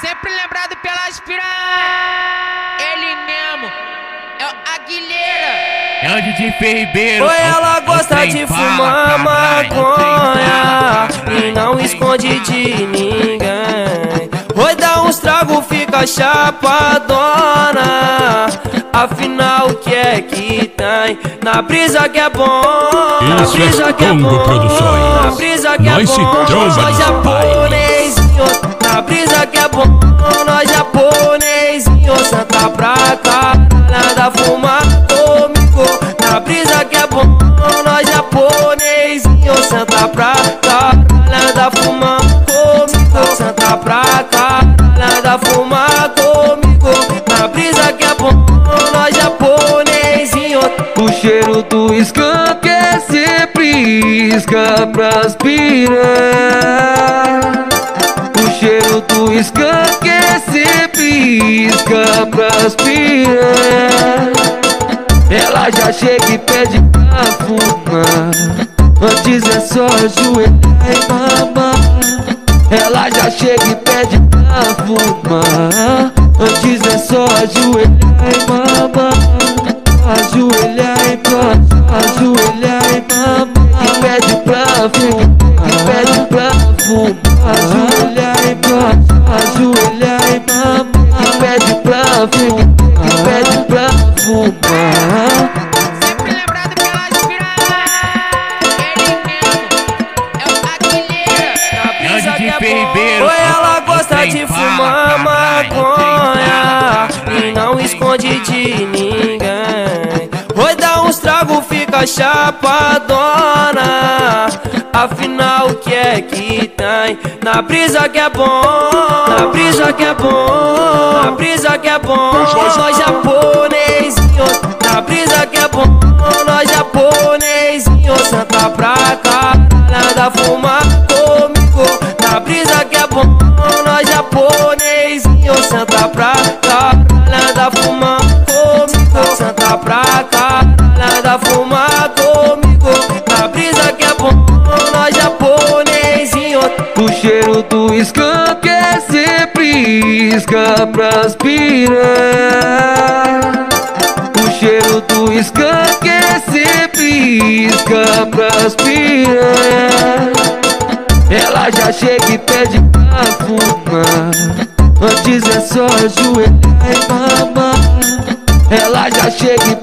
Sempre lembrado pelas piranhas. Ele mesmo é o Aguilheira. É o DJ Ferribeiro. Oi, ela gosta de fumar maconha e não esconde de ninguém. Oi, dá uns trago, fica chapadona. Afinal, o que é que tem? Na brisa que é bom, na é brisa que é bom, na brisa que é bom, tromba nós no japonesinho, na brisa que é bom, nós japonesinho, senta pra cá, nada fumar comigo, na brisa que é bom, nós japonesinho, senta pra cá, nada fumar comigo, senta pra cá, nada fumar comigo, na brisa que é bom, nós japonesinho, o cheiro do skunk é sempre isca pras piranha. O cheiro do skunk é sempre isca pras piranha. Ela já chega e pede pra fumar Antes é só ajoelhar e mamar. Ela já chega e pede pra fumar Antes é só ajoelhar e mamar. Ajoelhar e mamar Ajoelhar e mamar. E pede pra fumar ela É o gosta trem de bala, fumar. É maconha e não esconde de ninguém. Oi, dá uns trago, fica chapadona. Afinal, o que é que tem? Na brisa que é bom, na brisa que é bom, na brisa que é bom. Nós japonesinho, nada fumar comigo. Senta pra cá, nada fumar comigo. Na brisa que é bom, nós japonesinho. O cheiro do skunk é sempre isca pras piranha. O cheiro do skunk é sempre isca pras piranha. Ela já chega e pede pra fumar Antes é só ajoelhar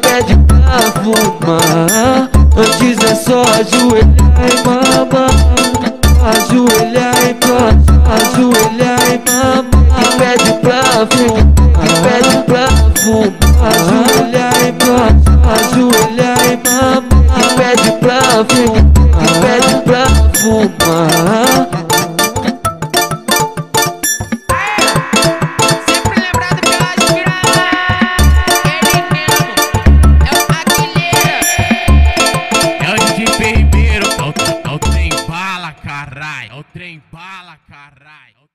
pede pra fumar Antes é só ajoelhar e mamar Ajoelhar e mamar Ajoelhar e mamar E pede pra fumar E pede pra fumar trem bala, caralho.